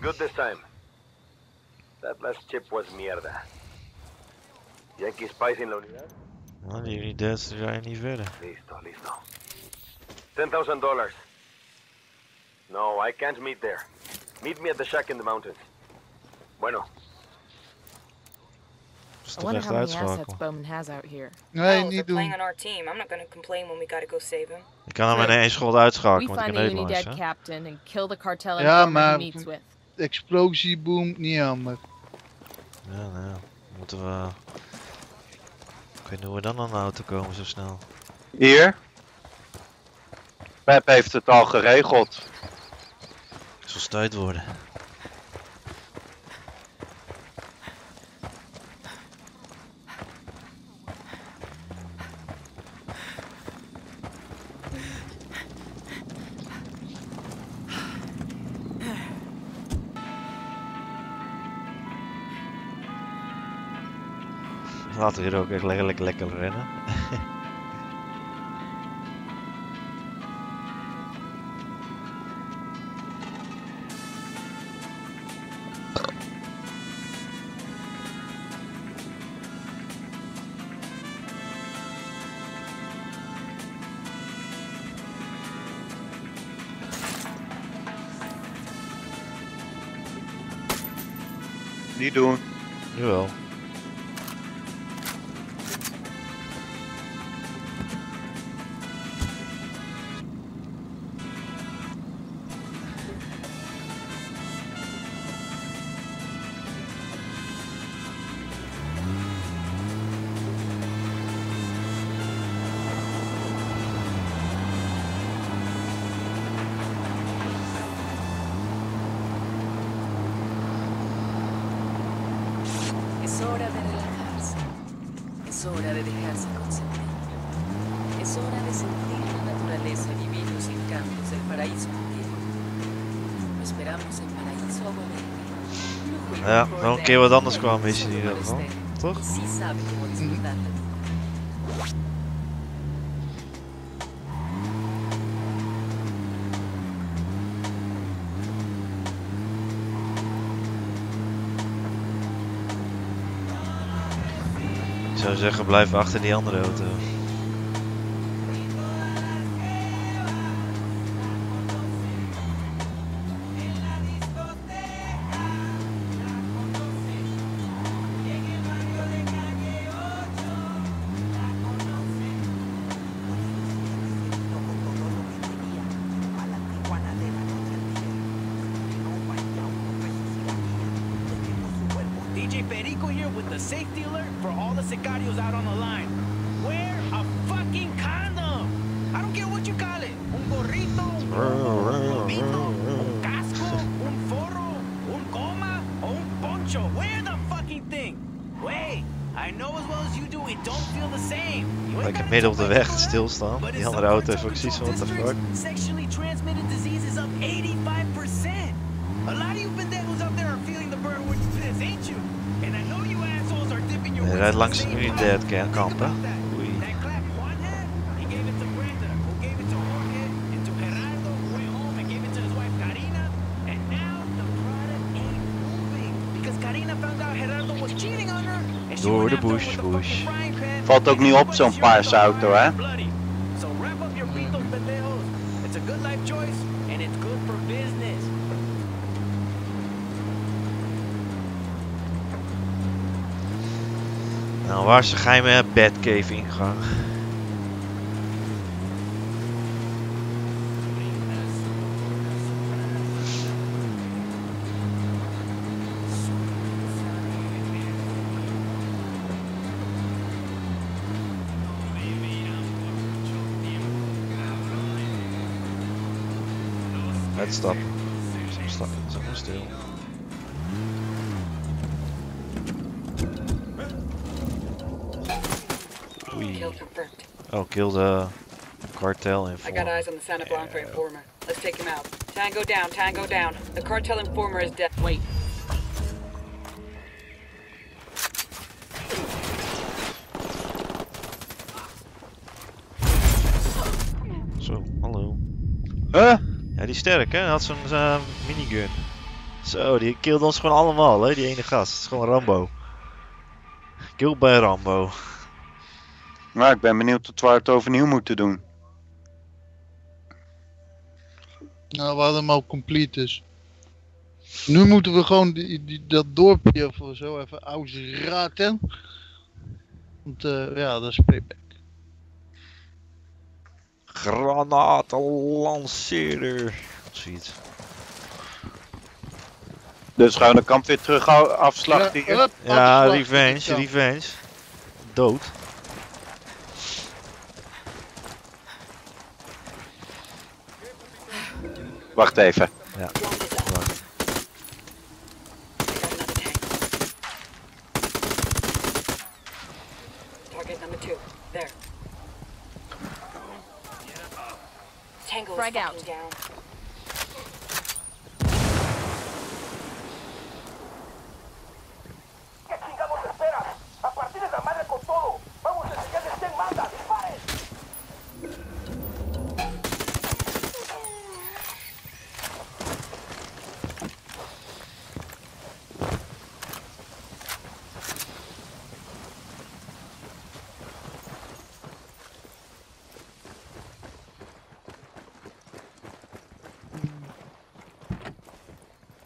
Good this time. That last chip was mierda. Yankee spies in la unidad? Nou, die unidad zijn niet verder. Listo, listo. Ten thousand dollars. No, I can't meet there. Meet me at the shack in the mountains. Bueno, Is I toch wonder echt how many assets uitschakelen. Bowman has out here. Nee, Hell, they're niet playing doen. on our team. I'm not gonna complain when we gotta go save him. Ik kan hem in Good. één schot We uitschakelen, want ik find een the Unidad captain and kill the cartel Ja, maar- he meets with. De explosie boomt niet jammer. Ja, nou ja. Moeten we... Ik weet niet hoe we dan aan de auto komen zo snel. Hier. Pep heeft het al geregeld. Ik zal stuit worden. Laten we hier ook echt lekker, lekker, lekker rennen. Niet doen. Jawel. Es hora de relajarse. Es hora de dejarse consentir. Es hora de sentir la naturaleza y vivir los encantos del paraíso. No esperamos el paraíso abonente. Ja, een rol keer wat anders solo qua missie in ieder geval. Toch? Zeggen, blijf achter die andere auto. Stilstaan. Die in andere auto heeft ook zoiets van, what the fuck. districts, Sexually transmitted disease is up 85%. A lot of you pendejos out there are feeling the burn with this, ain't you? And I know you assholes are dipping your Hij rijdt in langs de pot. ca- kamp, hè? Think about that. Oei. That clap Juan had, he gave it to Nou, waar is de geheime Batcave ingang? Uitstappen. Stap, maar stil. Oh, kill the cartel I got informer. eyes on the Santa Blanca informer. Let's take him out. Tango down, tango down. The cartel informer is dead. Wait. Zo, hallo. Huh? Ja, die is sterk hè, hij had zo'n eh, minigun. Zo, die killt ons gewoon allemaal, hè, die ene gast. Het is gewoon Rambo. Kill bij Rambo. Maar ik ben benieuwd tot waar we het overnieuw moeten doen. Nou, we hadden hem al complete dus. Nu moeten we gewoon die, die, dat dorpje of zo even ausraten. Want eh, ja, dat is payback. Granatenlanceerder. Zoiets. Dus gaan we de kamp weer terug afslachten Ja, hier. hup, Ja, afslag, revenge, revenge. Dood. Wacht even. Wacht. Tango Frag out. down.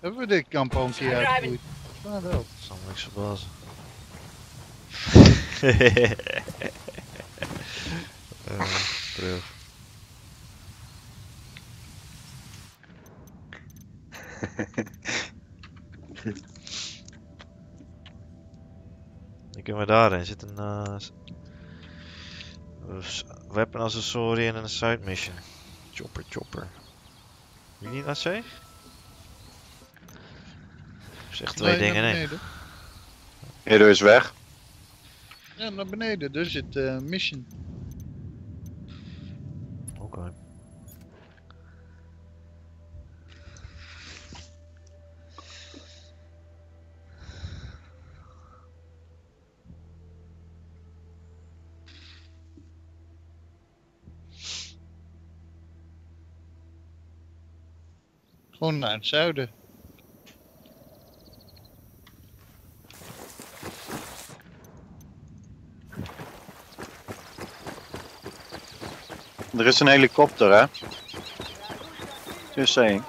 Hebben we dit kamp al een keer Driving. uitgevoerd? Ja, wel. Zal me niks verbazen. Eh, terug. Dan kunnen we daarin. Zit een eh, eh, s- weapon accessory en een side mission. Chopper, chopper. Wie niet naar zee? Zeg twee Nee, dingen in één. is weg. Ja, naar beneden. Daar zit eh mission. Oké. Gewoon naar het zuiden. Er is een helikopter, hè? Just saying.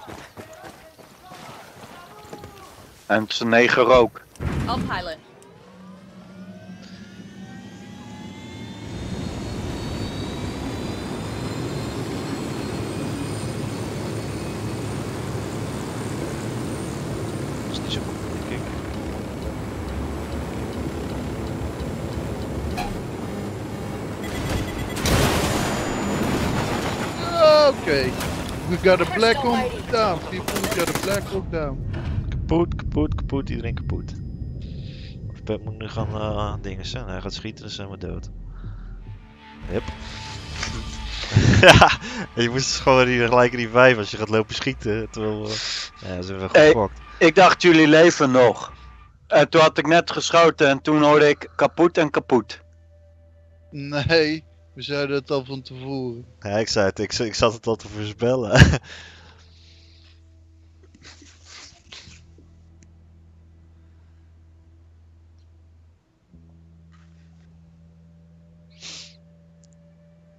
En het een negen rook. I'll pilot. Dat is niet zo goed, denk ik. Okay. We got a black hole down, people. We got a black hole down. Kapot, kapot, kapot, iedereen kapot. Of Pep moet nu gaan eh, dingen zijn. Hij gaat schieten, dan zijn we dood. Yep. ja, je moest gewoon hier gelijk revive als je gaat lopen schieten. Terwijl we... Ja, ze hebben Hey. gefokt. Ik dacht jullie leven nog. En toen had ik net geschoten en toen hoorde ik kapot en kapot. Nee, we zeiden het al van tevoren. Ja, ik zei het, ik, ik zat het al te voorspellen.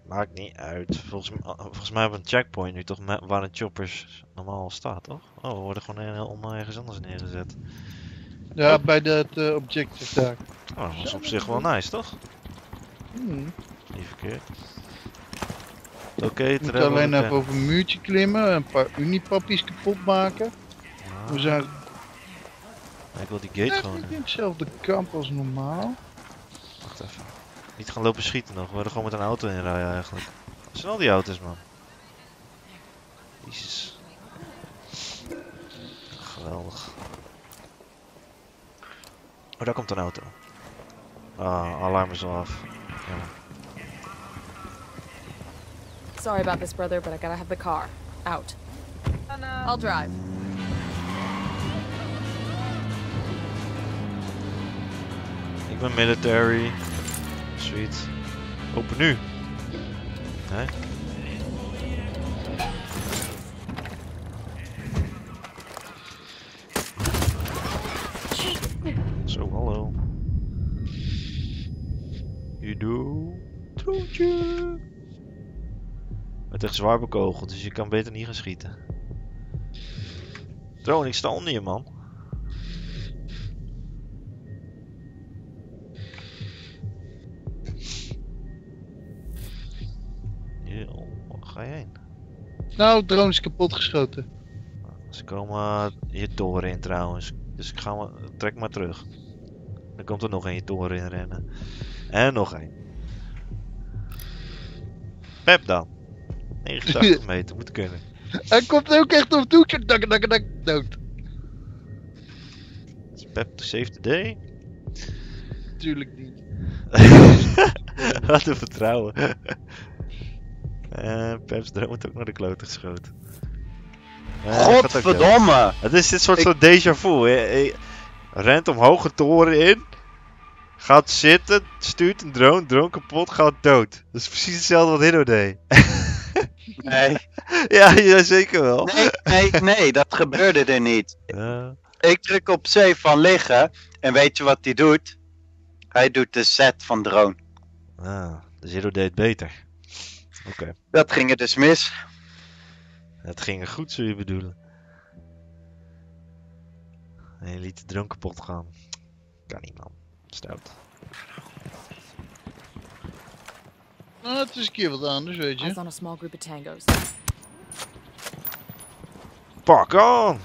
Maakt niet uit. Volgens, volgens mij hebben we een checkpoint nu toch waar de choppers normaal staat, toch? Oh, we worden gewoon helemaal ergens anders neergezet. Ja, bij dat eh, objective daar. Oh, dat is op zich wel nice, toch? Hmm. Niet verkeerd. Oké, We okay, moeten alleen even over een muurtje klimmen, een paar unipappies kapot maken. We zijn Ik wil die gate gewoon. in hetzelfde kamp als normaal. Wacht even. Niet gaan lopen schieten nog. We willen gewoon met een auto inrijden eigenlijk. Wat zijn al die auto's, man? Jezus. Geweldig. Oh, daar komt een auto. Ah, alarm is al af. Jammer. Sorry about this, brother, but I gotta have the car. Out. I'll drive. Ik ben military. Sweet. Open oh, nu. Nee. Zo, hallo. You do. Told you. Met echt zwaar bekogeld, dus je kan beter niet gaan schieten. Drone, ik sta onder je, man. Yo, waar ga je heen? Nou, drone is kapot geschoten. Ze komen je toren in trouwens. Dus ik ga maar, trek maar terug. Dan komt er nog een je toren in rennen. En nog één. Pep dan. 89 meter, moet kunnen. Hij komt ook echt op toe. Dak, dak, dak, dood. Is Pep to save the day? Tuurlijk niet. Wat een vertrouwen. En Pep's droom wordt ook naar de klote geschoten. Eh. Godverdomme! Het is dit soort Ik- van déjà vu. hè. Rent omhoog een toren in. Gaat zitten, stuurt een drone, drone kapot, gaat dood. Dat is precies hetzelfde wat Hiddo deed. Nee, ja, ja, zeker wel. nee, nee, nee, dat gebeurde er niet. Ik druk op C van liggen en weet je wat hij doet? Hij doet de set van drone. Ah, dus Hiddo deed het beter. Oké, Dat ging er dus mis. het ging er goed, zul je bedoelen. En je liet de drone kapot gaan. Kan niet, man. Stout. Nou, het is een keer wat anders, weet je. On a small group of tangos. Pak on!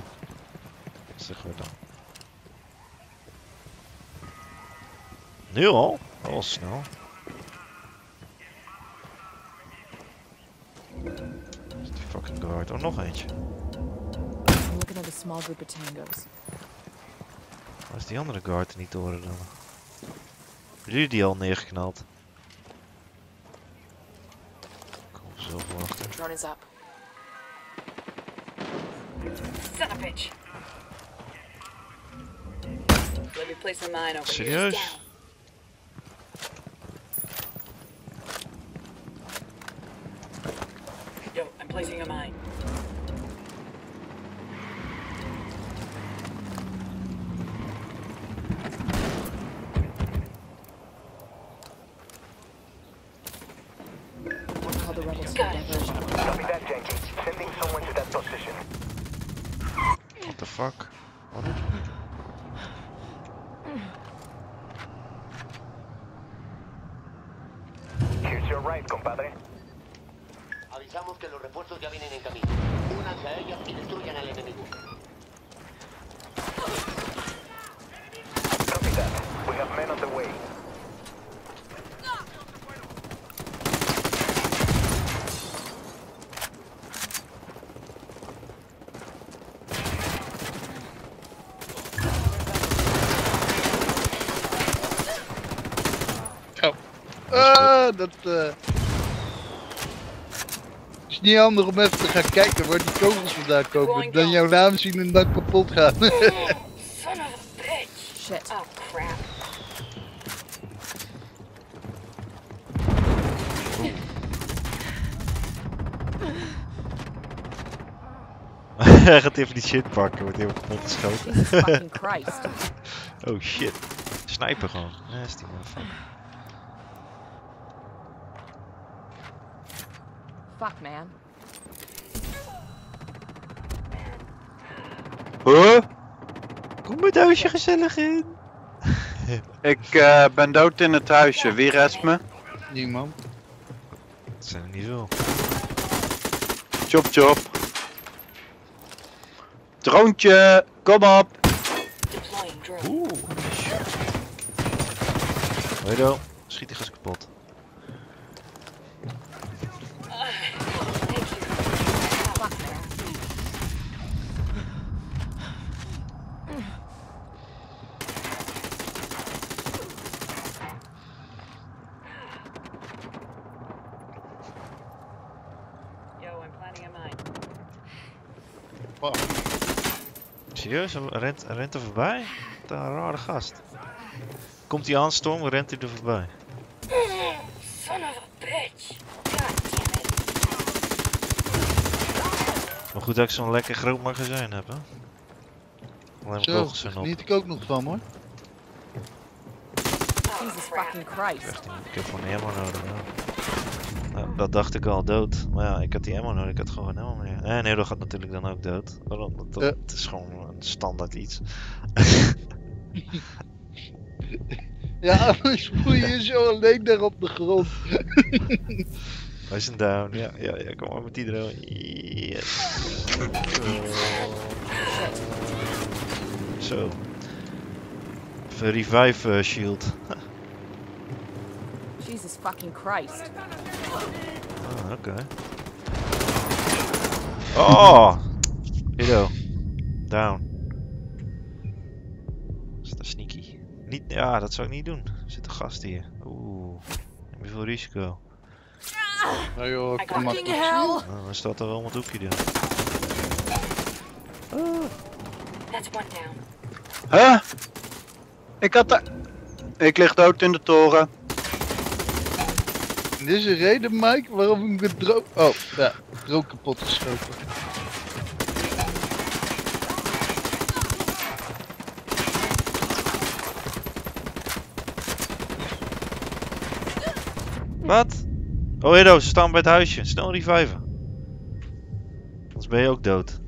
Zeggen we dan. Nu al? Dat was snel. Is die fucking guard. Oh, nog eentje. I'm looking at a small group of tangos. Waar is die andere guard er niet door dan? Hebben jullie die al neergeknald? Voor. Drone is up. Son of a bitch. Let me place a mine over here. Serieus? Yo, I'm placing a mine. Vienen en camino. Únanse a ellos y destruyan al enemigo. Copy that. We have men on the way. Ah, dat is niet handig om even te gaan kijken waar die kogels vandaan komen. Dan jouw naam zien en dan kapot gaan. Son of a bitch. Shit. Oh, crap. Hij gaat even die shit pakken, wordt helemaal kapot geschoten. Jesus fucking Christ. oh shit. Sniper gewoon. Nasty motherfucker. Fuck, man. Huh? Kom mijn doosje gezellig in. Ik eh, ben dood in het huisje. Wie rest me? Niemand. Dat zijn er niet veel. Chop chop. Droontje, kom op. Oeh. Hoi schiet die gas kapot. Thank you. Fuck, man. Yo, I'm planting a mine. Serieus, rent, rent er voorbij? Wat een rare gast. Komt hij aanstormen, rent hij er voorbij. Son of a bitch. Maar goed dat ik zo'n lekker groot magazijn heb, hè? Alleen Zo, daar geniet ik ook nog van hoor. Jesus fucking Christ. Ik heb gewoon ammo nodig. ja. Nou, dat dacht ik al, dood. Maar ja, ik had die ammo nodig, ik had gewoon ammo En Nero gaat natuurlijk dan ook dood. Waarom? Dat, dat- Ja. Het is gewoon een standaard iets. Ja, anders voel je je zo alleen daar op de grond. Wij zijn down. Ja, ja, ja, kom maar met die drone. Yes. Zo. Even revive eh, shield. Jesus fucking Christ. Ah, oké. Oh! Hiddo. Down. Is dat sneaky? Niet, ja, dat zou ik niet doen. Er zitten gasten hier. Oeh. Je veel risico. Nou joh, kom maar. Fucking hell! Nou, dan staat er wel het hoekje doen. That's one down. Huh? Ik had daar... Ik lig dood in de toren. Dit is een reden, Mike, waarom ik de drone... Oh, ja, drone kapot geschoten. Wat? Oh, Hiddo, ze staan bij het huisje. Snel reviven. Anders ben je ook dood.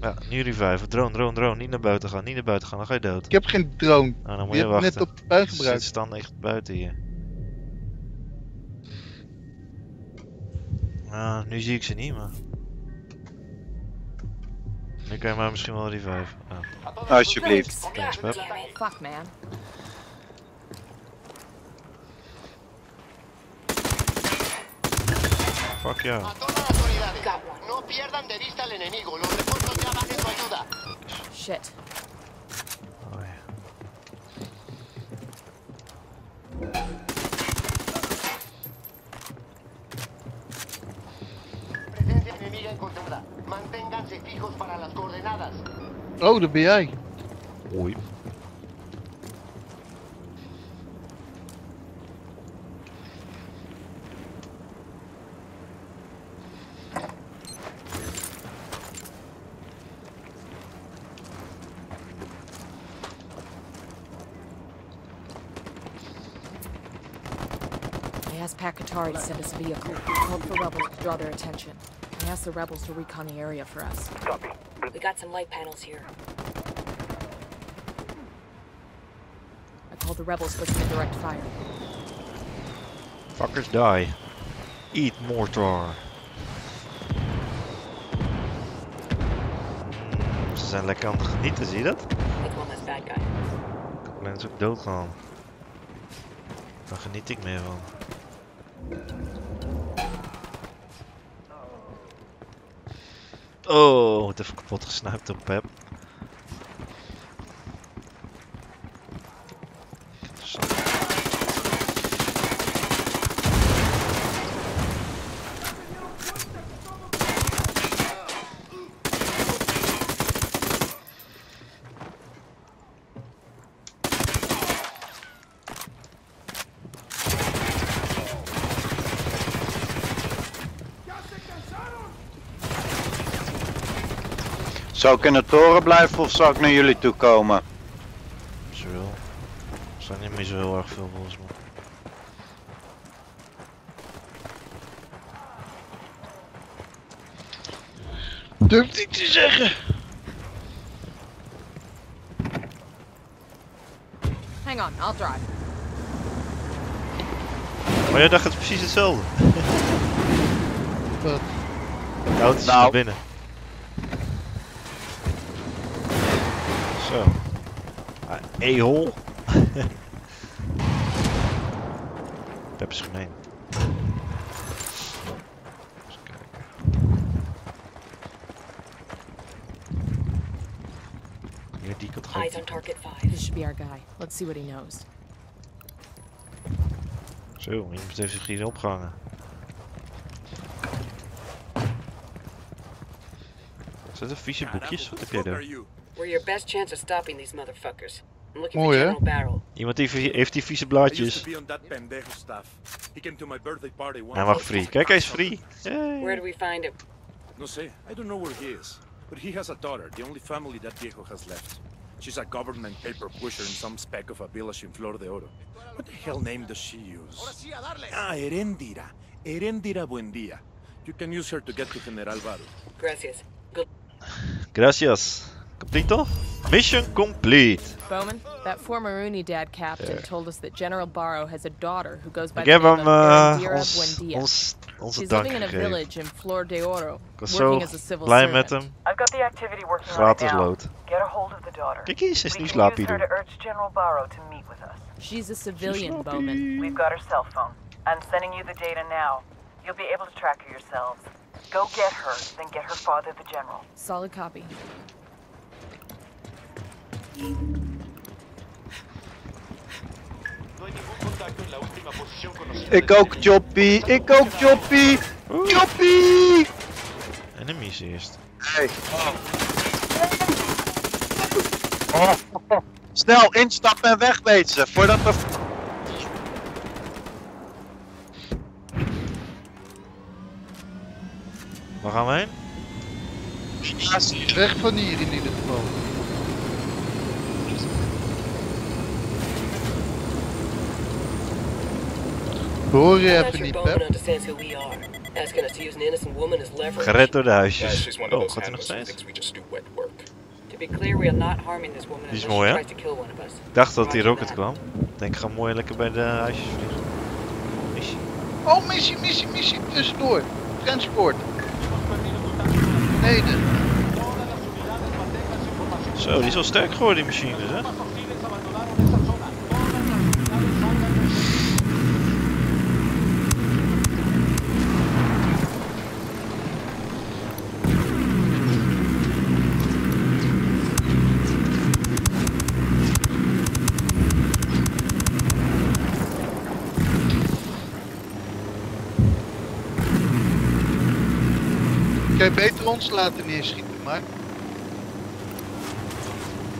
Ja, nu reviven. Drone, drone, drone. Niet naar buiten gaan, niet naar buiten gaan. Dan ga je dood. Ik heb geen drone. Nou, dan moet je ik wachten. net op de puin Ze gebruikt. staan echt buiten hier. Ah, nu zie ik ze niet, maar... Nu kan je maar misschien wel reviven. Ah, Alsjeblieft. thanks, Pep. Fuck, man. Fuck autoridades, no pierdan de vista al enemigo. Los refuerzos ya van en su ayuda. Shit. Oh. Manténganse fijos para las coordenadas. Oh, daar ben jij. Oei. I asked Pakatari to send us a vehicle. He called for rebels to draw their attention. I asked the rebels to recon the area for us. Copy. We got some light panels here. I called the rebels for some indirect fire. Fuckers die. Eat mortar. Ze zijn lekker aan het genieten, zie je dat? That's one less bad guy. Alleen is ook doodgaan. Daar geniet ik meer van. Oh, wordt even kapot gesnuipt door Pep. Zou ik in de toren blijven of zou ik naar jullie toe komen? Zo wil. Er zijn niet meer zo heel erg veel volgens mij. Durf niet te zeggen. Hang on, I'll drive. Maar jij dacht het precies hetzelfde. Wat? De auto is Nou. naar binnen. Zo. Ah, E-hol. Pep is gemeen. Eens kijken. Hier, die kant gaat. Eyes on target 5. This should be our guy. Let's see what he knows. Zo, iemand heeft zich hier opgehangen. Zijn dat vieze boekjes? Wat heb jij daar? We're your best chance of stopping these motherfuckers. I'm looking Mooi, for hè? Iemand die heeft die vieze blaadjes. Hij mag free. Kijk, hij is free. Where Yay. do we find him? No sé, I don't know where he is. But he has a daughter, the only family that viejo has left. She's a government paper pusher in some speck of a village in Flor de Oro. What the hell name does she use? Ah, Erendira. Erendira Buendia. You can use her to get to General Varo. Gracias. Good. Gracias. Completo? Mission complete. Bowman, that former Rooney Unidad captain Yeah. told us that General Barrow has a daughter who goes by Ik the heb name hem of uh, Erendira ons, Buendia. ons, onze She's living in a gegeven. village in Flor de Oro, working zo as a civil blij servant. met hem. I've got the activity working on it Gratis now. lood. Get a hold of the daughter. Kijk eens, is we nu can use her doen. to urge General Barrow to meet with us. She's a civilian, Bowman. We've got her cell phone. I'm sending you the data now. You'll be able to track her yourselves. Go get her, then get her father, the general. Solid copy. Ik ook, Choppy. Ik ook, Choppy. Choppy! Enemies eerst. Hey. Oh. Snel, instappen en wegwezen, voordat we... Waar gaan we heen? Weg van hier in ieder geval. Horen je even niet, Pep. Gered door de huisjes. Oh, gaat hij nog steeds? Die is mooi, hè? Ik dacht dat die rocket kwam. Ik denk, ik ga mooi lekker bij de huisjes vliegen. Missie. Oh, missie, missie, missie. Tussendoor. Transport. Beneden. Zo, die is wel sterk geworden, die machines, hè? Kan je beter ons laten neerschieten, maar.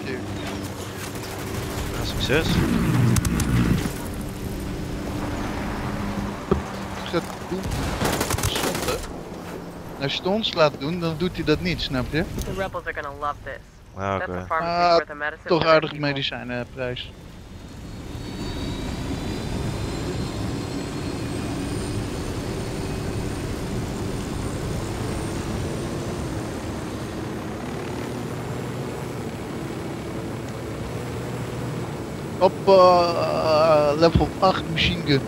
Oké. Succes. Gaat doen. Zonde. Als je het ons laat doen, dan doet hij dat niet, snap je? The rebels are gonna love this. Ah, pharmacy Ah, toch aardig medicijnenprijs. Op eh, level 8 machine gun.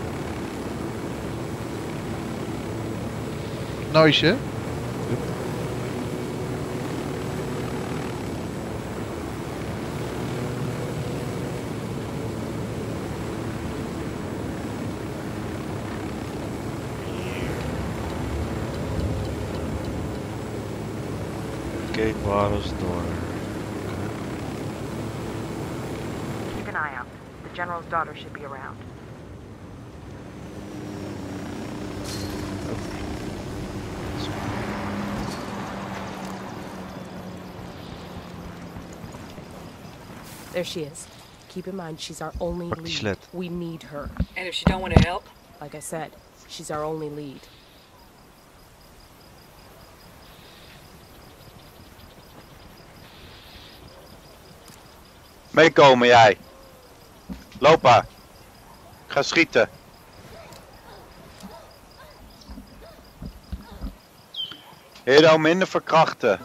Nice hè? Waar is door. Daughter should be around. There she is. Keep in mind, she's our only lead. We need her. And if she don't want to help, Like I said, she's our only lead. Meekomen jij. Loop maar. Ik ga schieten. Hero minder verkrachten.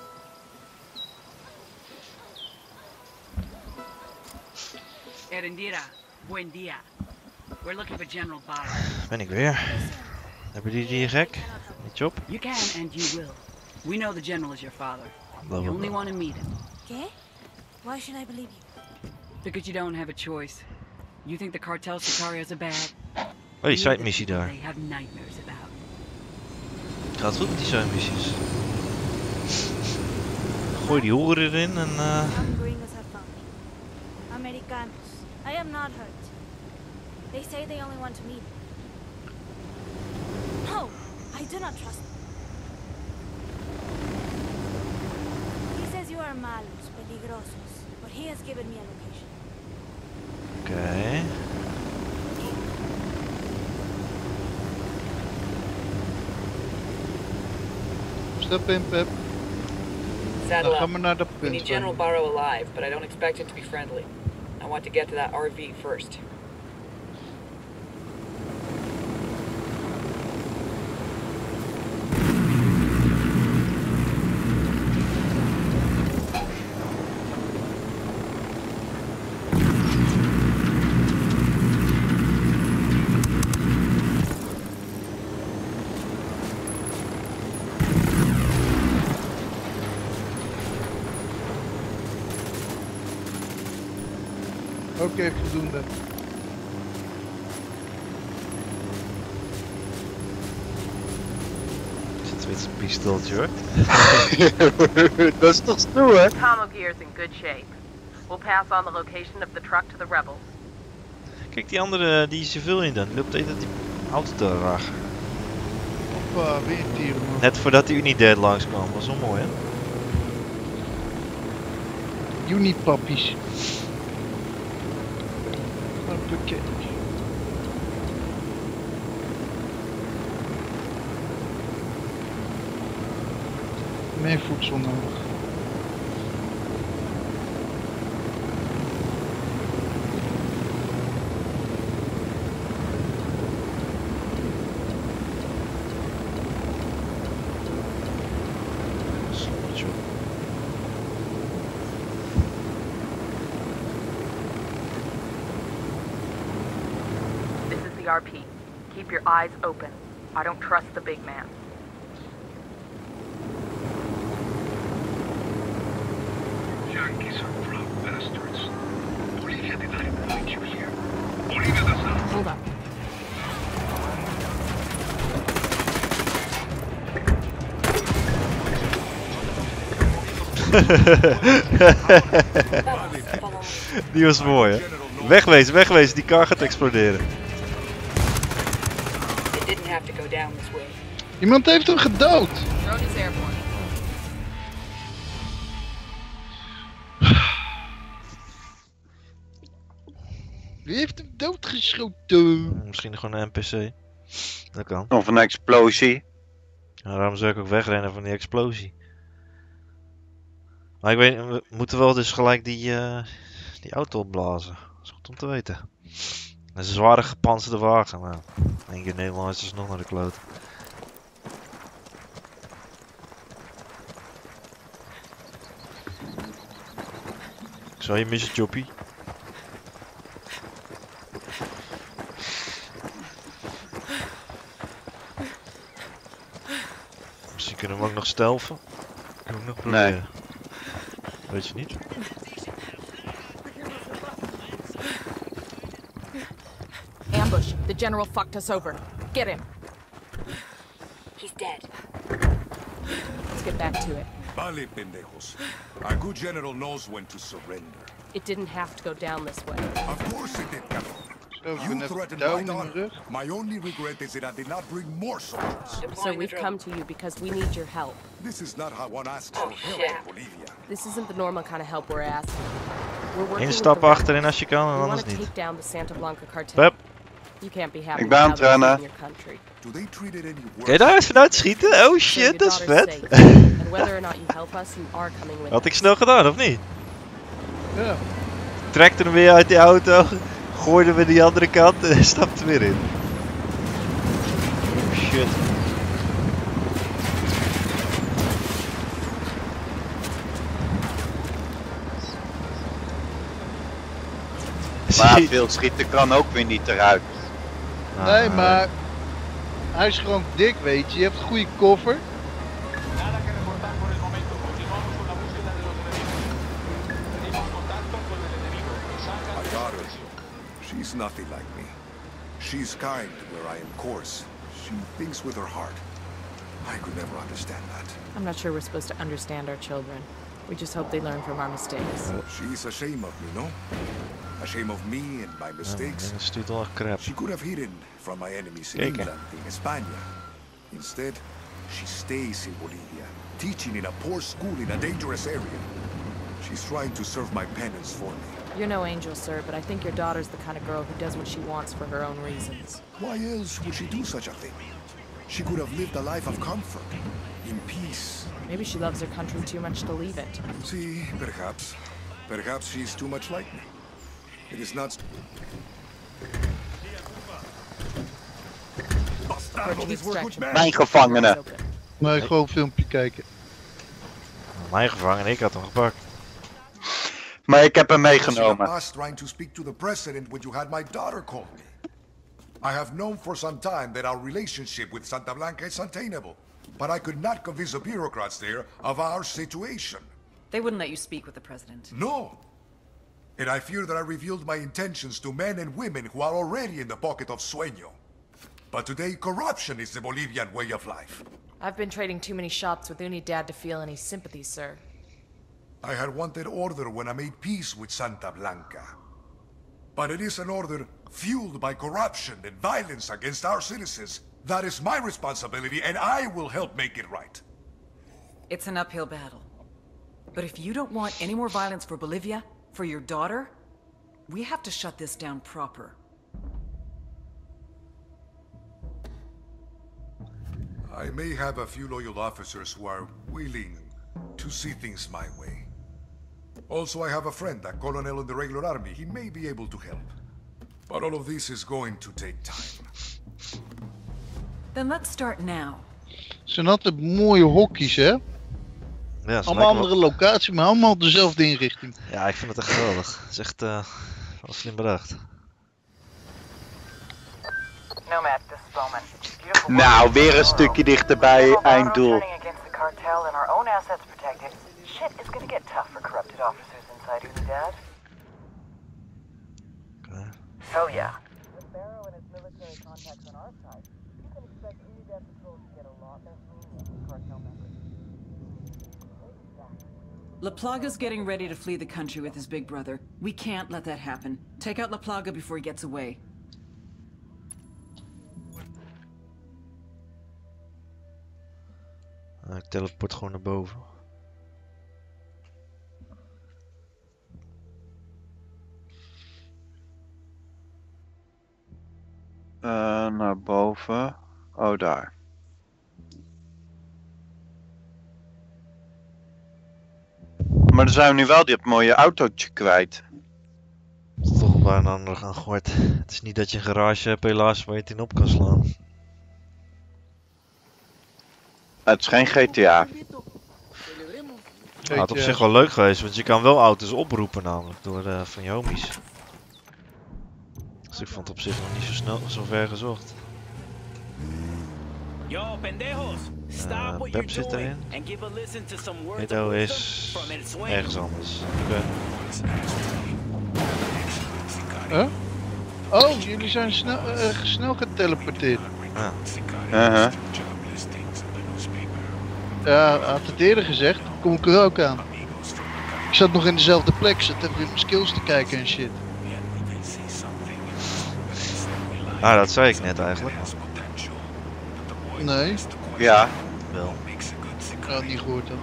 Erendira, buen dia. We're looking for General Barrow. Ben ik weer. Hebben die die gek? Niet op? You can and you will. We know the general is your father. You only want to meet him ¿Qué? Why should I believe you? because you don't have a choice. You think the cartel Sicarios are bad? Oh, die We are the side-missie people daar. They have nightmares about. Gaat goed met die side-missies. Gooi die horen erin en eh... Some gringos have found me. Americanos. I am not hurt. They say they only want to meet. No! I do not trust them. He says you are malos, peligrosos, but he has given me a location. Oké. Stap in, Pep. Saddle Dan gaan up. we naar de We need. General Barrow alive, but I don't expect it to be friendly. I want to get to that RV first. Pistooltje hoor. Dat is toch stoer, hè? Commo gear's in good shape. We'll pass on the location of the truck to the rebels. Kijk die andere, die civilian dan. Die loopt even die auto te ragen. Hoppa, weer een man. Net voordat die Unidad langskwam. Was wel mooi hè. Unipappies. Hoppakee. Meer voedsel nodig. This is the RP. Keep your eyes open. I don't trust the big man. die was mooi hè. Wegwezen, wegwezen, die kar gaat exploderen. It didn't have to go down this way. Iemand heeft hem gedood. Wie heeft hem doodgeschoten? Misschien gewoon een NPC. Dat kan. Of een explosie. Nou, waarom zou ik ook wegrennen van die explosie? Maar ik weet, we moeten wel dus gelijk die, eh, die auto opblazen. Dat is goed om te weten. Dat is een zware gepantserde wagen. Nou, één keer Nederlands is nog naar de kloot. Ik zal je missen, Choppy. Misschien kunnen we ook nog stelven. Ik nog proberen. Weet je niet? Ambush. The general fucked us over. Get him. He's dead. Let's get back to it. Vale, pendejos. Our good general knows when to surrender. It didn't have to go down this way. Of course it did, Captain. Zo, ik ben You threatened my in de honor. rug. My only regret is that I did not bring more soldiers. So we've come to you because we need your help. This is not how one asks Oh, for help in Bolivia. This isn't the normal kind of help we're asking. We're working Eén stap achterin als je kan en anders niet. Pep. You can't be happy Ik with ben aan het rennen. Kun je daar eens vanuit schieten? Oh shit, dat is vet. Had ik snel gedaan, of niet? Ja. Trekte hem weer uit die auto, gooiden we die andere kant en stapte weer in. Oh shit. Maar veel schieten kan ook weer niet eruit. Nee, Ah, maar hij is gewoon dik, weet je. Je hebt een goede koffer. She's nothing like me. She's kind where I am coarse. She thinks with her heart. I could never understand that. I'm not sure we're supposed to understand our children. We just hope they learn from our mistakes. She's ashamed of me, no? Ashamed of me and my mistakes. dat stuurt al echt crap. She could have hidden from my enemies in Kijk. England, in España. Instead, she stays in Bolivia, teaching in a poor school in a dangerous area. She's trying to serve my penance for me. You're no angel, sir, but I think your daughter's the kind of girl who does what she wants for her own reasons. Why else would she do such a thing? She could have lived a life of comfort, in peace. Maybe she loves her country too much to leave it. See, perhaps. Perhaps she's too much like me. It is not... Portuguese extraction. Mijn gevangene. Maar gewoon filmpje kijken. Mijn gevangen, ik had hem gepakt. Maar ik heb hem Was you meegenomen. past trying to speak to the president when you had my daughter call me? I have known for some time that our relationship with Santa Blanca is untenable, but I could not convince the bureaucrats there of our situation. They wouldn't let you speak with the president. No. And I fear that I revealed my intentions to men and women who are already in the pocket of Sueño. But today, corruption is the Bolivian way of life. I've been trading too many shots with Unidad to feel any sympathy, sir. I had wanted order when I made peace with Santa Blanca. But it is an order fueled by corruption and violence against our citizens. That is my responsibility, and I will help make it right. It's an uphill battle. But if you don't want any more violence for Bolivia, for your daughter, we have to shut this down proper. I may have a few loyal officers who are willing to see things my way. Also, I have a friend, a colonel in the regular army. He may be able to help. But all of this is going to take time. Then let's start now. Zijn altijd mooie hokjes, hè? Ja, allemaal lijken wel- andere locatie, maar allemaal dezelfde inrichting. Ja, ik vind het echt geweldig. Het is echt eh, wel slim bedacht. Nomad, this is Bowman. Beautiful Nou, weer een stukje dichterbij einddoel. Inside Unidad. Oh yeah. With Barrow and his military contacts on our side, you can expect Unidad patrols to get a lot less lenient with cartel members. La Plaga's getting ready to flee the country with his big brother. We can't let that happen. Take out La Plaga before he gets away. Ik teleport gewoon naar boven. Eh, naar boven. Oh, daar. Maar dan zijn we nu wel dit mooie autootje kwijt. Het is toch bijna een ander gaan gooit. Het is niet dat je een garage hebt helaas waar je het in op kan slaan. Het is geen GTA. Het had op zich wel leuk geweest, want je kan wel auto's oproepen namelijk door eh, van je homies. Dus ik vond het op zich nog niet zo snel zo ver gezocht. Yo, pendejos, stop Eh, what Pep zit erin. Edo is ergens anders. Oké. Huh? Oh, jullie zijn snel, eh, snel geteleporteerd. Ja. Uh-huh. Ja, had het eerder gezegd, kom ik er ook aan. Ik zat nog in dezelfde plek, zat even in mijn skills te kijken en shit. Ah, dat zei ik net eigenlijk. Nee, Ja, Wel. ik had het niet gehoord dan.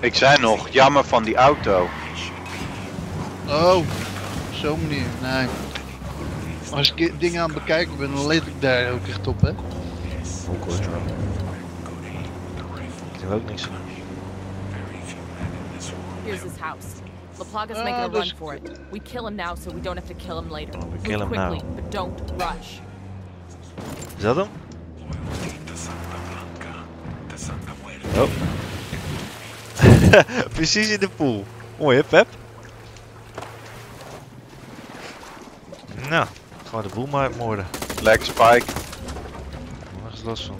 ik zei nog, jammer van die auto. Oh, zo'n manier, nee. Als ik dingen aan het bekijken ben, dan let ik daar ook echt op, hè. Ook hoor. Ik heb ook niks aan. Here's his house. La Plaga's Ah, making a run for it. We kill him now so we don't have to kill him later. Move kill him quickly, now. but don't rush. Is dat hem? Oh. Precies in de pool. Mooi hè, Pep? Nou, gewoon de boel maar moorden. Leg Spike. Nergens last van.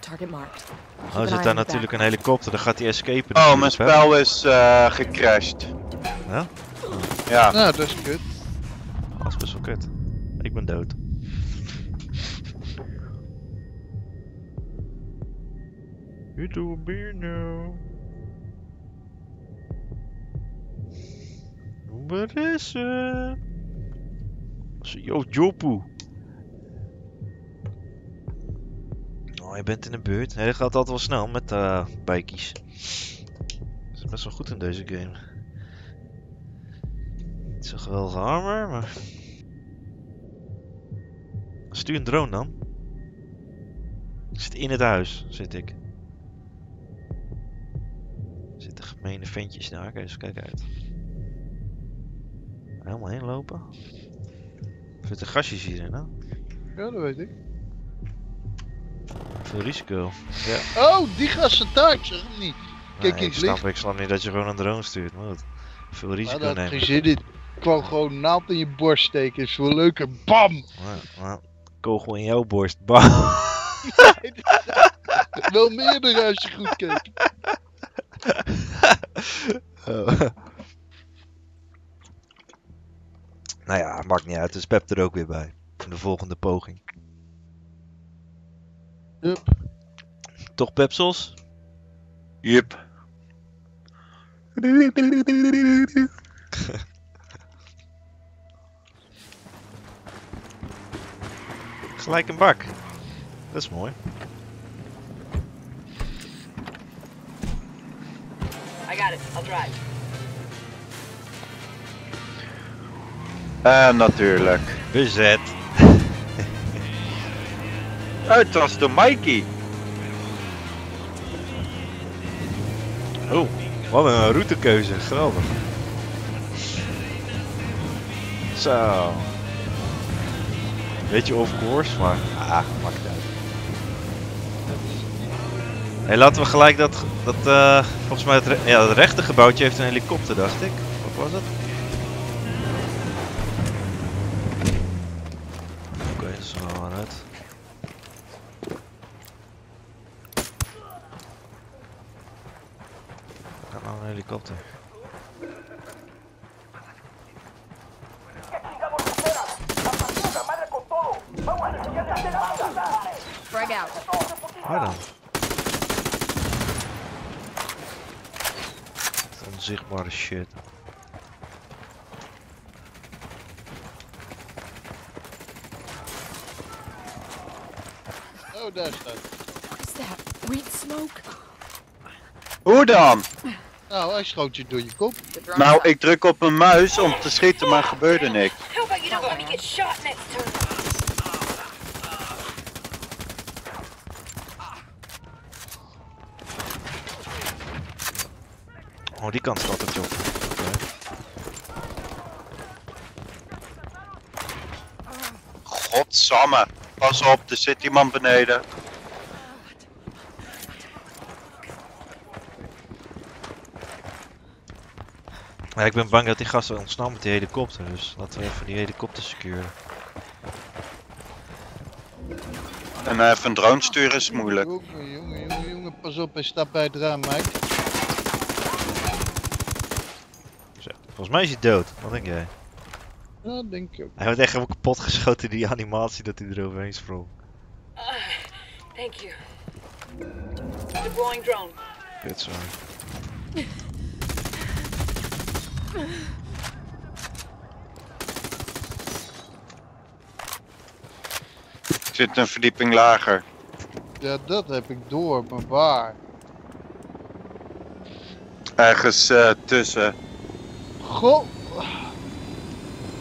Target marked. Oh, an zit daar natuurlijk een helikopter, dan gaat hij escapen. Oh, mijn spel is eh, gecrashed. Ja? Ja. Nou, dat is kut. Dat is best wel kut. Ik ben dood. Do a beer now. Wat is het? Yo, Jopu. Oh, je bent in de buurt. Hij gaat altijd wel snel met eh bikies. Dat is best wel goed in deze game. Niet zo geweldige armor, maar... Stuur een drone dan. Ik zit in het huis, zit ik. Er zitten gemene ventjes daar. Kijk eens, kijk uit. Helemaal heen lopen. Er zitten gastjes hierin, hè? Ja, dat weet ik. Veel risico. Ja. Oh, die gasten daar, ik zeg niet. Kijk Nee, ik, licht. snap, ik snap niet dat je gewoon een drone stuurt. Goed. Veel Ja, risico dat had nemen. geen zin in. Ik wou gewoon naald in je borst steken. Is veel leuker. Bam! Kogel in jouw borst. Bam! Wel meerdere als je goed kijkt. Oh. nou ja, maakt niet uit. Dus Pep er ook weer bij. In de volgende poging. Yup. Toch Pepsels? Jup. Gelijk een bak. Dat is mooi. I got it. I'll drive. En natuurlijk. Bezet. Het was de Mikey. Oh, wat een routekeuze. Geweldig. Zo. Beetje off course, maar ah, maakt uit. Hey, laten we gelijk dat, dat eh, volgens mij het, ja, het rechte gebouwtje heeft een helikopter, dacht ik. Wat was het? Oké, dat is er wel wat uit. Gaat nou een helikopter. Frag out. Waar dan? Onzichtbare shit. Oh, daar staat. What is that? Weed smoke? Hoe dan? Nou, hij schoot je door je kop. Nou, ik druk op mijn muis om te schieten, maar gebeurde niks. Oh, die kant staat het. Oké. Godsamme. Pas op, er zit iemand beneden. Ja, ik ben bang dat die gasten ontsnappen met die helikopter, dus laten we even die helikopter securen. En even een drone sturen is moeilijk. Jongen, jongen, jongen, jongen, pas op, hij staat bij het raam, Mike. Zo, volgens mij is hij dood. Wat denk jij? Ja, denk ik ook. Hij wordt echt helemaal kapot geschoten, die animatie dat hij eroverheen sprong. Thank you. Deploying drone. Kut, sorry. Zit een verdieping lager. Ja, dat heb ik door, maar waar? Ergens eh, tussen. Goh.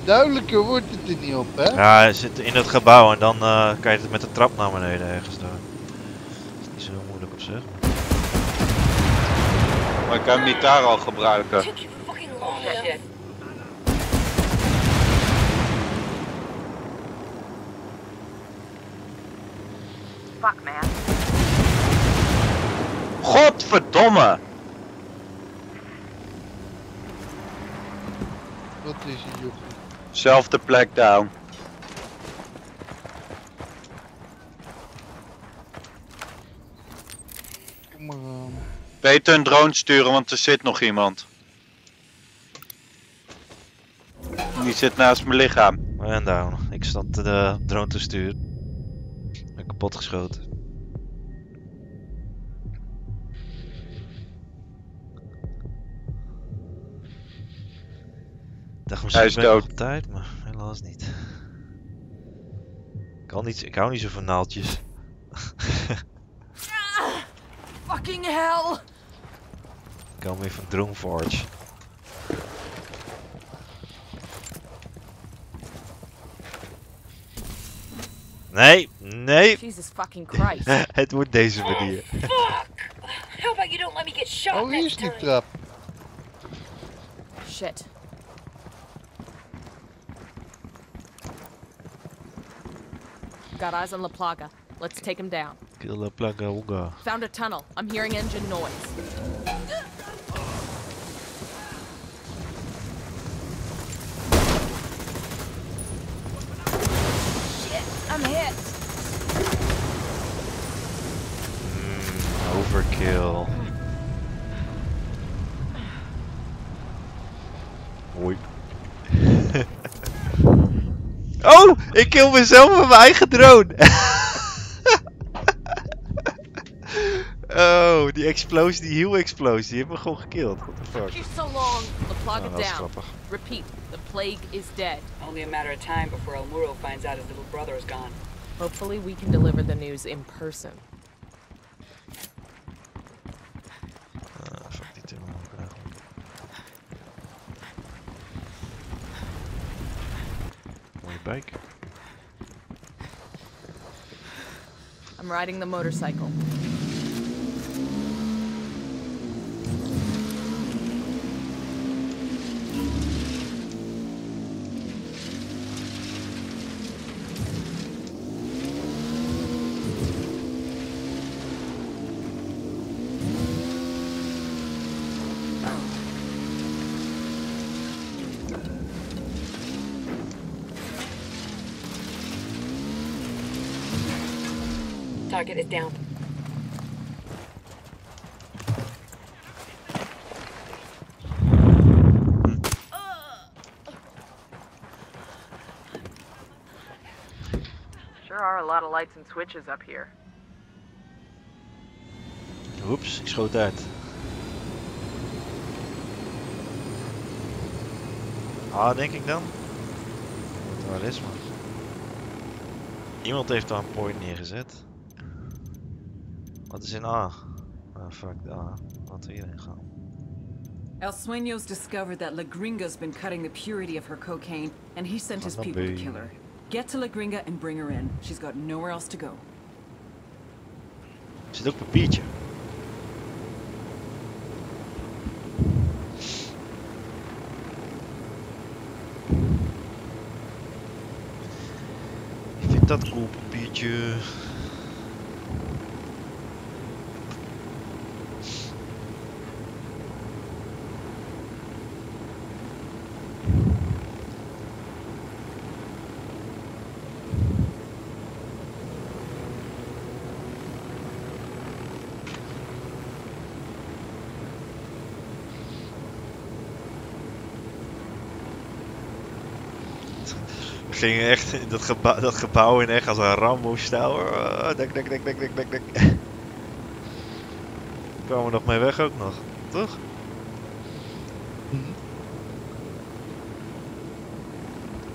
Duidelijker wordt het er niet op, hè? Ja, hij zit in het gebouw en dan eh, kan je het met de trap naar beneden ergens daar. Dat is niet zo moeilijk op zich. Maar ik kan hem niet daar al gebruiken. Shit. Fuck, man. Godverdomme! Wat is hier, joh? Zelfde plek down. Kom maar aan. Beter een drone sturen, want er zit nog iemand. Die zit naast mijn lichaam. En down. Ik stond de drone te sturen. Ben kapot geschoten. Dacht misschien Hij is nog dood. op tijd, maar helaas niet. Ik, kan niet. ik hou niet zo van naaldjes. Fucking hell! Ik hou meer van Drone Forge. Nee, nee. Jesus fucking Christ. het wordt deze manier. Fuck! How about you don't let me get shot Oh, hier is die trap. Shit. Got eyes on La Plaga. Let's take him down. Kill la plaga uga. Found a tunnel. I'm hearing engine noise. Shit, I'm hit. Ik kill mezelf met mijn eigen drone. oh, die explosie, die heel explosie, die heeft me gewoon gekillt. What the fuck. You're so long. Oh, dat is down. grappig. Repeat, the plague is dead. Only a matter of time before El Muro finds out his little brother is gone. Hopefully we can deliver the news in person. Ah, bike. I'm riding the motorcycle. Lot of lights and switches up here. Oeps, ik schoot uit. Ah, denk ik dan? Waar is man? Iemand heeft daar een point neergezet. Wat is in A? Ah, fuck de A. Laten we hierheen gaan. El Sueño's discovered that La Gringa's been cutting the purity of her cocaine, and he sent his people to kill her. Get to La Gringa and bring her in. She's got nowhere else to go. Zit ook papiertje. Ik vind dat cool papiertje. We gingen echt in dat, geba dat gebouw in echt als een Rambo-stijl. Uh, dek, dek, dek, dek, dek, dek, dek. Kwamen we nog mee weg ook nog, toch?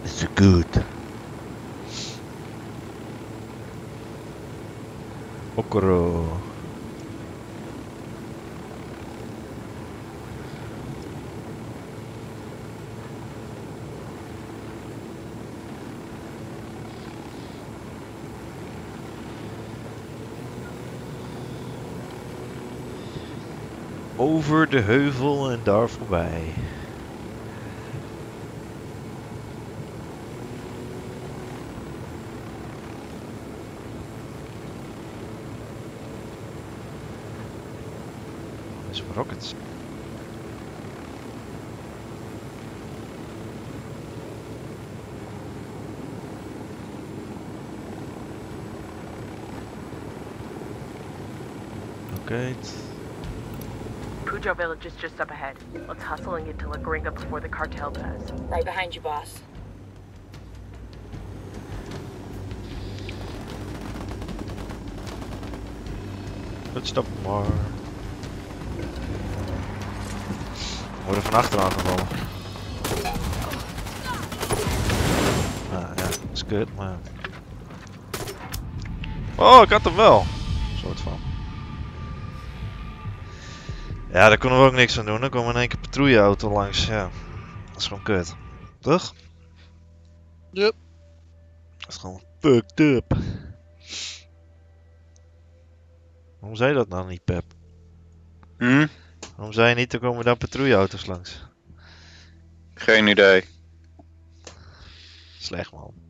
It's good. Okoro. Over de heuvel en daar voorbij. Is rockets. Oké. Pujo village is just up ahead. Let's hustle and get to La Gringa before the cartel does. Right behind you, boss. Het stap maar. We worden van achteraan gevallen. Nou ah, ja, dat is kut, maar... Oh, ik had hem wel. soort van. Ja, daar konden we ook niks aan doen. Dan kwam in één keer patrouilleauto langs. Ja, dat is gewoon kut. Toch? Yep. Dat is gewoon Fucked up. Waarom zei je dat nou niet, Pep? Hm? Waarom zei je niet, er komen daar patrouilleauto's langs? Geen idee. Slecht man.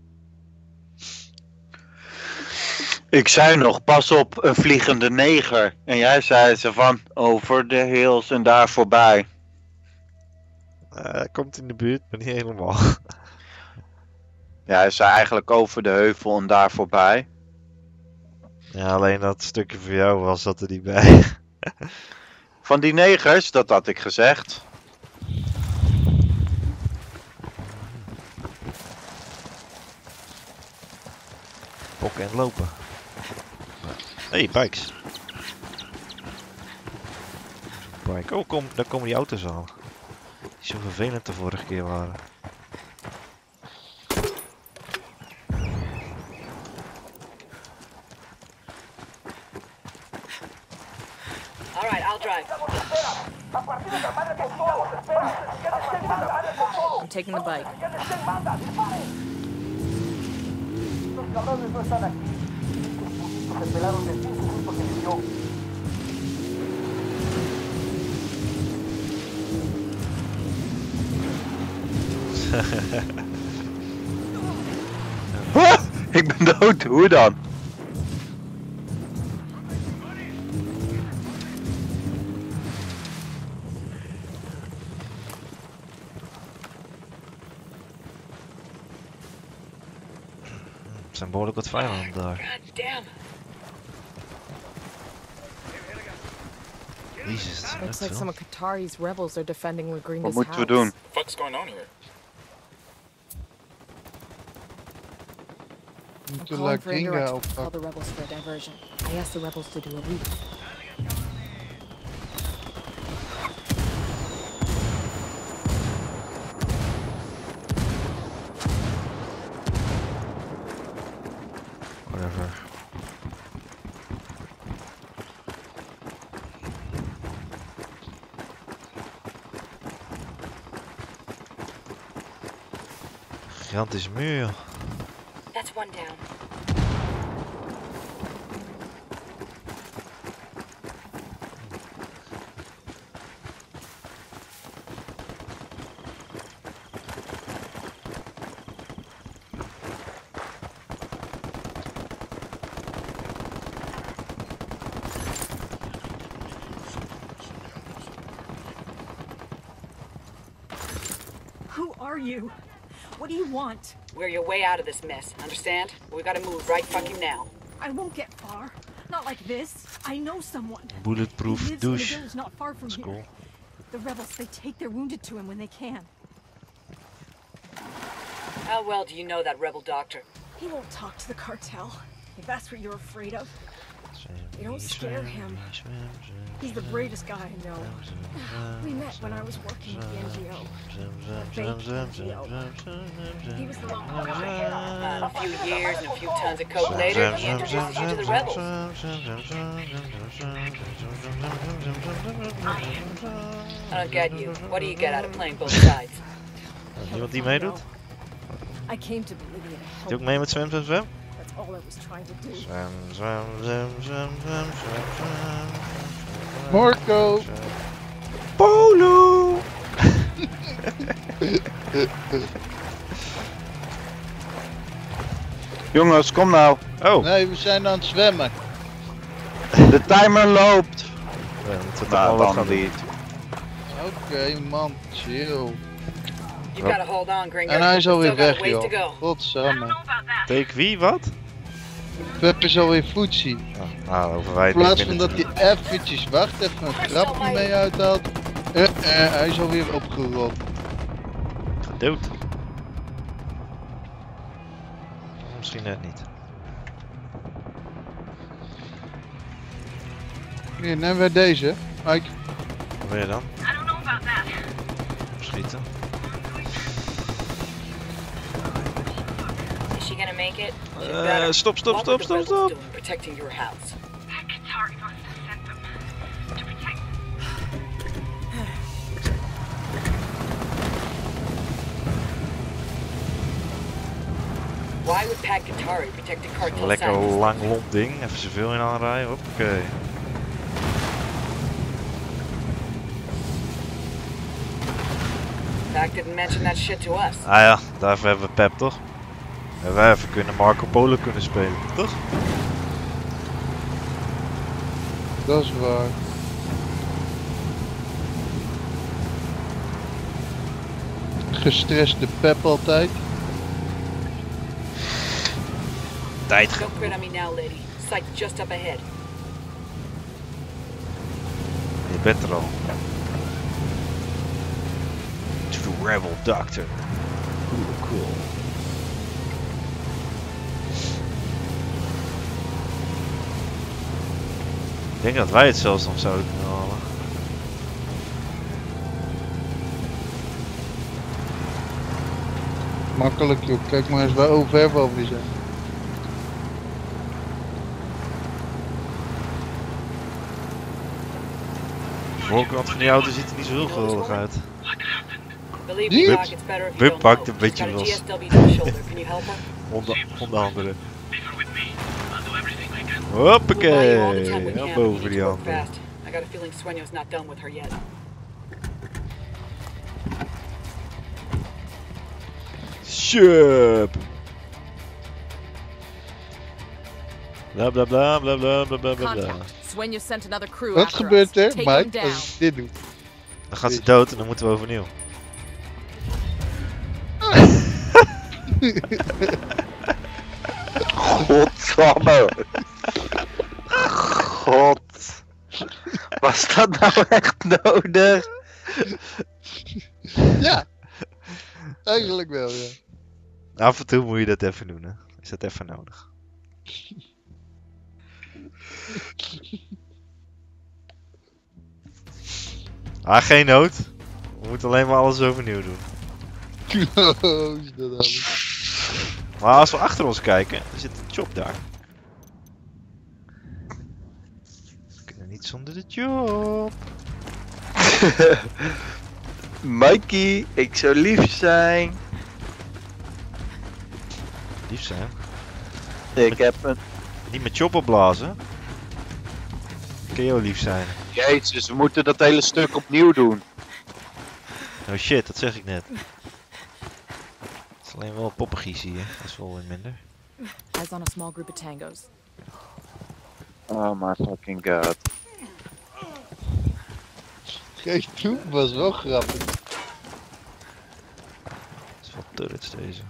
Ik zei nog, pas op, een vliegende neger. En jij zei ze van, over de hills en daar voorbij. Eh, komt in de buurt, maar niet helemaal. Ja, hij zei eigenlijk over de heuvel en daar voorbij. Ja, alleen dat stukje voor jou was dat er niet bij. Van die negers, dat had ik gezegd. Pokken en lopen. Hey, bikes. Bike. Oh, kom, daar komen die auto's al. Die zo vervelend de vorige keer waren. All right, I'll drive. I'm taking the bike. Huh? Ik ben dood, hoe dan? Er zijn behoorlijk wat vijanden daar. God damn. Jezus, het is Looks like veel. some of Qatari's rebels are defending Wat Lagrinda's moeten we house. doen? Fuck's going on here? We I'm moeten calling for Laginga indirections oh, to call the rebels for a diversion. I asked the rebels to do a loop. Gigantische muur. That's one down. Who are you? What do you want? We're your way out of this mess, understand? We gotta move right fucking now. I won't get far. Not like this. I know someone. Bulletproof he lives in a douche. village not far from That's here. cool. The rebels, they take their wounded to him when they can. How well do you know that rebel doctor? He won't talk to the cartel, if that's what you're afraid of. They don't scare him. He's the bravest guy I know. We met when I was working with the NGO. Fake NGO. He was the one who got my head off. Uh, a few years and a few tons of coke later, he introduces you to the rebels. I don't get you. What do you get out of playing both sides? Niemand die meedoet? I came to Bolivia to help. Doe ik mee met zwem, zwem, zwem? All I was trying to do. Zwem, zwem, zwem, zwem, zwem, zwem, zwem. Marco! Polo! Jongens, kom nou. Oh. Nee, we zijn aan het zwemmen. De timer loopt. Ja, we moeten toch Nou, wel wat dan gaan niet. Oké, man, chill. You gotta hold on, Gringo. En hij is alweer weg, joh. go. Godsamme. Take wie? Wat? Pep is alweer footsie. Nou, over In wij plaats van dat hij eventjes wacht, even een grapje mee uithaalt. Eh, eh, hij is alweer opgerold. Dood. Misschien net niet. Hier, nemen wij deze. Mike. Wat wil je dan? Schieten. Is she gonna make it? Eh, better. stop, stop, stop, stop, stop. doing protecting your house. Why would Pat Katari protect a cartel Lekker lang lomp ding. Even zoveel in aanrijden. Hoppakee. Pac didn't mention that shit to us. Ah ja, daarvoor hebben we Pep toch? En wij even kunnen Marco Polo kunnen spelen, toch? Dat is waar. Gestreste pep altijd. Tijd. Don't quit on me now, lady. Sight's just up ahead. Je bent er al. To the rebel doctor. Cool, cool. Denk dat wij het zelfs nog zouden kunnen halen. Makkelijk joh, kijk maar eens waar over boven die zijn. De voorkant van die auto ziet er niet zo heel geweldig uit. Wip- pakt een beetje los. Onder andere. I'll do everything I can. We'll buy you all the time we Hoppakee. boven need die fast. I got a feeling Sueño's not done with her yet. Shup. Bla bla bla bla bla bla bla bla. Sueño sent another crew Wat gebeurt er, Mike, als ik dit doe? Dan gaat ze dood en dan moeten we overnieuw. Godsamme. God. Was dat nou echt nodig? Ja. Eigenlijk wel, ja. Af en toe moet je dat even doen, hè. Is dat even nodig. Ah, geen nood. We moeten alleen maar alles overnieuw doen. Oh, is dat alles. Maar als we achter ons kijken, er zit een job daar. Zonder de job. Mikey, ik zou lief zijn. Lief zijn. Ik heb een... Niet met chop opblazen. Kun je ook lief zijn. Jezus, we moeten dat hele stuk opnieuw doen. Oh shit, dat zeg ik net. Het is alleen wel poppegies hier. Dat is wel weer minder. Eyes on a small group of tangos. Oh my fucking god. Geef toe, was wel grappig. Het is wel turrets deze.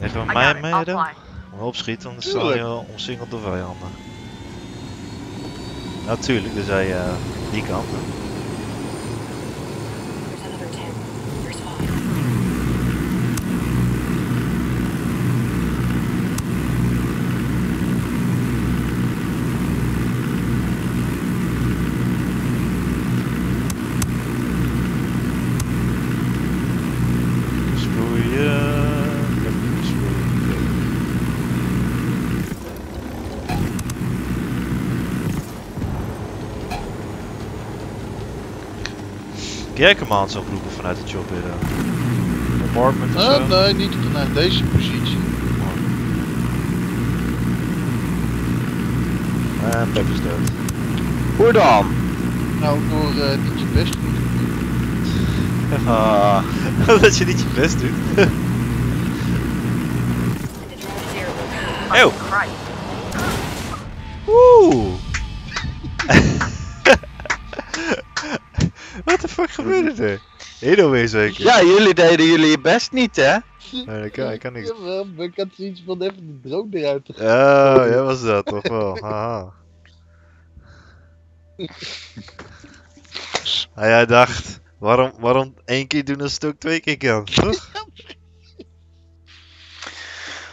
Even met mij mee dan? Om opschieten, anders sta je omsingeld door vijanden. Natuurlijk, dus hij eh, die kant. hè. There's another 10. There's 5. Sproeien. Even sproeien. Kerkenmaan zou roepen vanuit de job weer. eh. Apartment of zo. Ah, nee, niet vanuit deze positie. En Pep is dood. Hoe dan? Nou, door eh, niet je best te doen. Ah, dat je niet je best doet. Eeuw. Oeh. Hero weer zeker? ja, jullie deden jullie je best niet, hè? Nee, ik kan, ik kan niks. Jawel, maar ik had zoiets van even de drone eruit te Oh, jij was dat toch wel. Haha. Ah, jij dacht, waarom, waarom één keer doen als het ook twee keer kan, toch?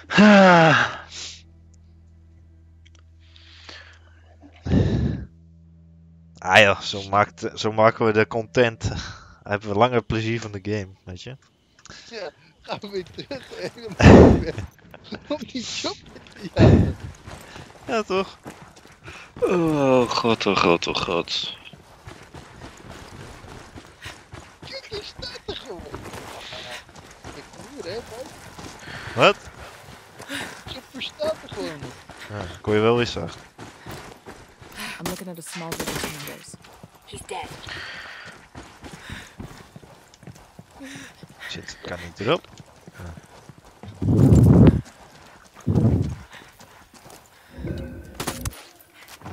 Ah, Ah ja, zo, maakt, zo maken we de content. Hebben we langer plezier van de game, weet je? Ja, gaan we weer terug. Om die job te jagen. Ja, toch? Oh god, oh god, oh god. Kijk, die staat er gewoon. Ik hoor hè, man. Wat? gewoon nog. Ja, kon je wel weer zacht. I'm looking at a small of chambers. He's dead. Shit, kan niet erop.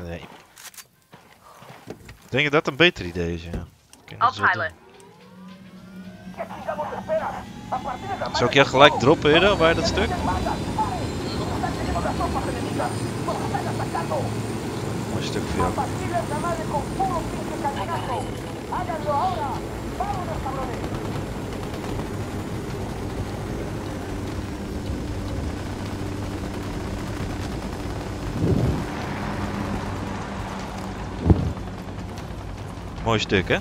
Nee. Denk je dat een beter idee is, ja. Dat? Zou ik jou gelijk droppen, Hero, bij dat stuk? Mooi stuk voor jou. Mooi stuk, hè?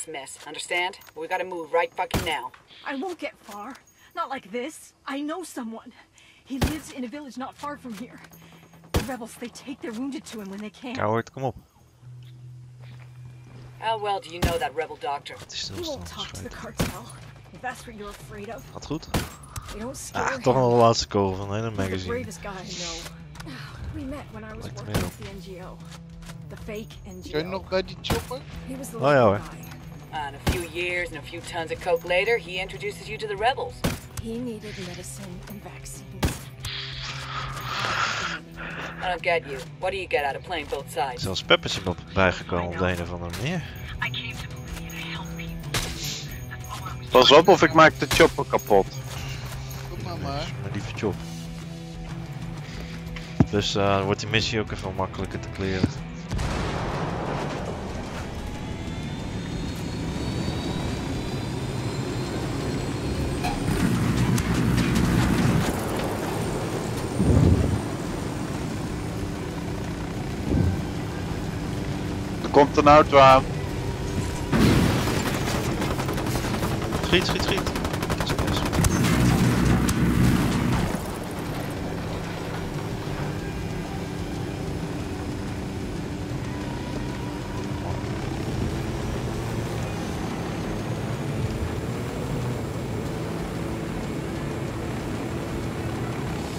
This mess, understand? We gotta move right fucking now. I won't get far. Not like this. I know someone. He lives in a village not far from here. The rebels, they take their wounded to him when they can. Coward, kom op. How well do you know that rebel doctor? He won't talk to the cartel. If that's what you're afraid of. Gaat goed. They don't scare Ah, him. toch nog de laatste kogel van het hele the magazine. bravest guy I know. We met when I was working me with the NGO. The fake NGO. Kun je nog bij die chopper? He Oh ja hoor. guy. And a few years and a few tons of coke later, he introduces you to the rebels. He needed medicine and vaccines. I don't get you. What do you get out of playing both sides? Zelfs Pep is er bijgekomen op de een of andere manier. Pas op of ik maak de chopper kapot. Kom maar maar. Mijn lieve job. Dus eh, dan wordt die missie ook even makkelijker te kleren. Een auto aan. Schiet, schiet, schiet.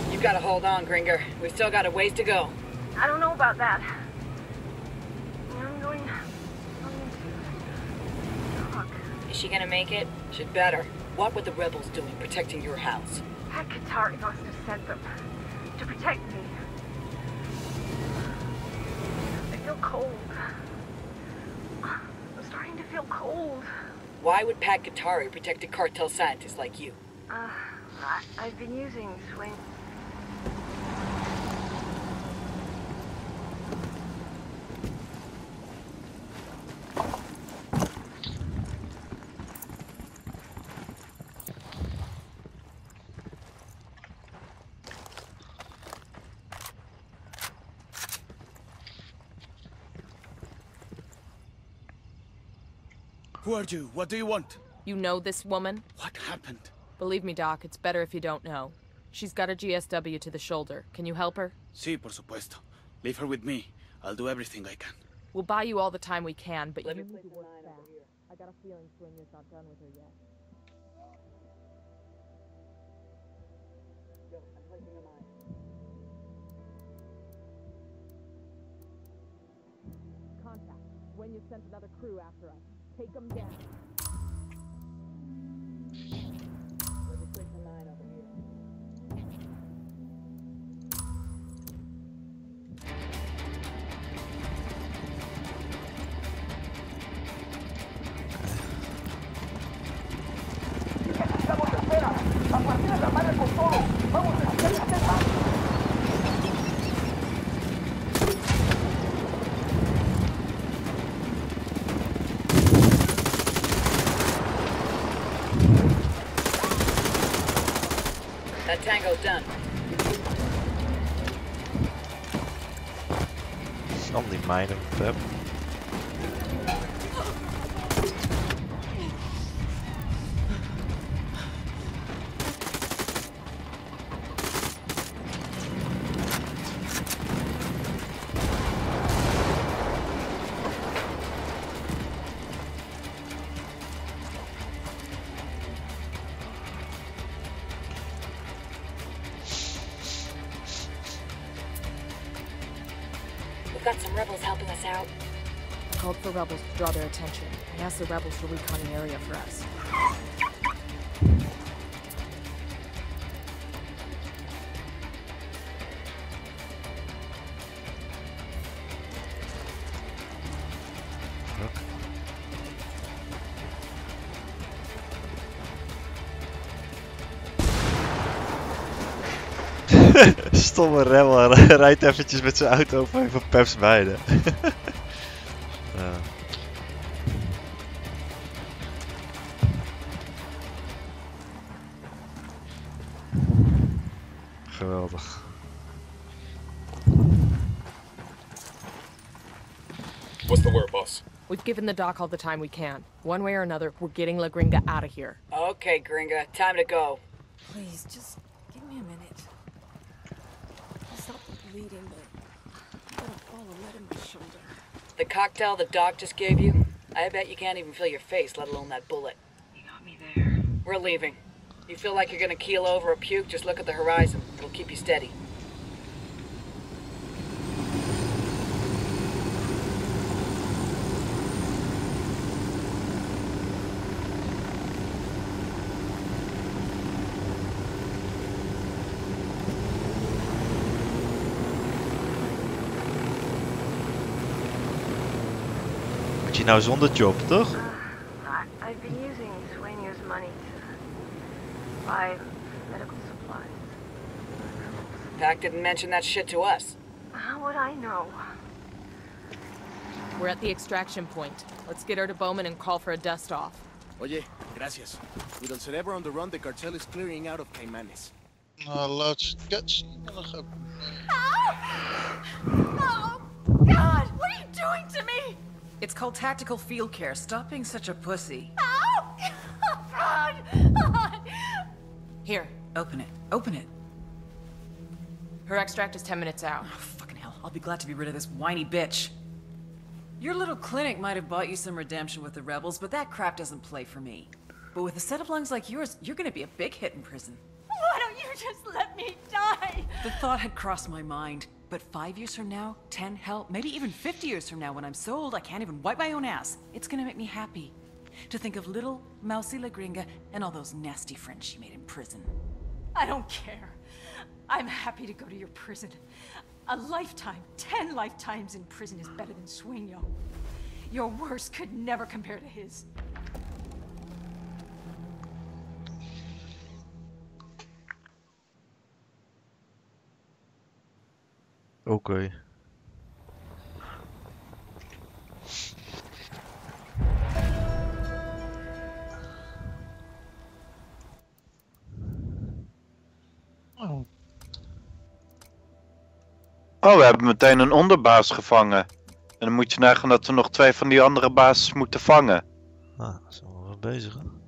You gotta hold on, Gringer. We've still got a ways to go. I don't know about that. I'm going. Fuck. Is she gonna make it? She'd better. What were the rebels doing protecting your house? Pat Katari must have sent them to protect me. I feel cold. I'm starting to feel cold. Why would Pat Katari protect a cartel scientist like you? Uh, I, I've been using swing. Who are you? What do you want? You know this woman? What happened? Believe me, Doc, it's better if you don't know. She's got a GSW to the shoulder. Can you help her? Sí, por supuesto. Leave her with me. I'll do everything I can. We'll buy you all the time we can, but you need to work fast. I got a feeling Swinger's not done with her yet. Contact. When you sent another crew after us. Take them down. Tango's done. Dan die mijnen, Pep. We've got some rebels helping us out. I called for rebels to draw their attention. I asked the rebels to recon the area for us. Stomme hij rijdt eventjes met zijn auto over van Peps beide. ja. Geweldig. What's the word, boss? We've given the doc all the time we can. One way or another, we're getting La Gringa out of here. Okay, Gringa, time to go. Please, just bleeding, but I got a ball of lead in my shoulder. The cocktail the doc just gave you? I bet you can't even feel your face, let alone that bullet. You got me there. We're leaving. You feel like you're gonna keel over or puke, just look at the horizon. It'll keep you steady. Nou zonder job, toch? I, I've been using Sueño's money to buy medical supplies. Pac didn't mention that shit to us. How would I know? We're at the extraction point. Let's get her to Bowman and call for a dust off. Oye, gracias. With El Cerebro on the run, the cartel is clearing out of Caimanes. Nou, laat ze ketsen. En dan ga ik... Oh, God! What are you doing to me? It's called tactical field care. Stop being such a pussy. Oh, God! Here, open it. Open it. Her extract is 10 minutes out. Oh, fucking hell. I'll be glad to be rid of this whiny bitch. Your little clinic might have bought you some redemption with the rebels, but that crap doesn't play for me. But with a set of lungs like yours, you're gonna be a big hit in prison. Why don't you just let me die? The thought had crossed my mind. But five years from now, ten, hell, maybe even 50 years from now, when I'm so old I can't even wipe my own ass, it's gonna make me happy. To think of little Mousy La Gringa and all those nasty friends she made in prison. I don't care. I'm happy to go to your prison. A lifetime, ten lifetimes in prison is better than Sueño. Your worst could never compare to his. Oké. Oh, Oh, we hebben meteen een onderbaas gevangen. En dan moet je nagaan dat we nog twee van die andere bases moeten vangen. Ah, zijn we wel bezig, hè?